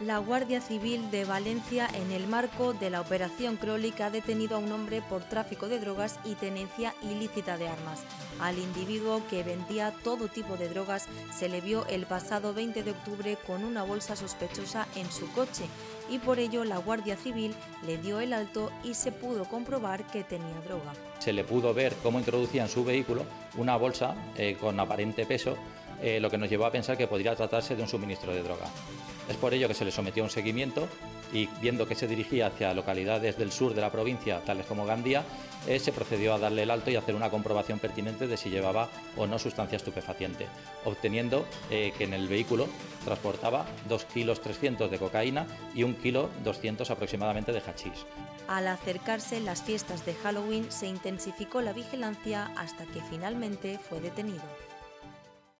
La Guardia Civil de Valencia, en el marco de la Operación Crólica, ha detenido a un hombre por tráfico de drogas y tenencia ilícita de armas. Al individuo que vendía todo tipo de drogas se le vio el pasado 20 de octubre con una bolsa sospechosa en su coche y por ello la Guardia Civil le dio el alto y se pudo comprobar que tenía droga. Se le pudo ver cómo introducía en su vehículo una bolsa eh, con aparente peso, eh, lo que nos llevó a pensar que podría tratarse de un suministro de droga. Es por ello que se le sometió a un seguimiento y viendo que se dirigía hacia localidades del sur de la provincia, tales como Gandía, eh, se procedió a darle el alto y hacer una comprobación pertinente de si llevaba o no sustancia estupefaciente, obteniendo eh, que en el vehículo transportaba 2 kilos 300 de cocaína y 1 kilo 200 aproximadamente de hachís. Al acercarse las fiestas de Halloween se intensificó la vigilancia hasta que finalmente fue detenido.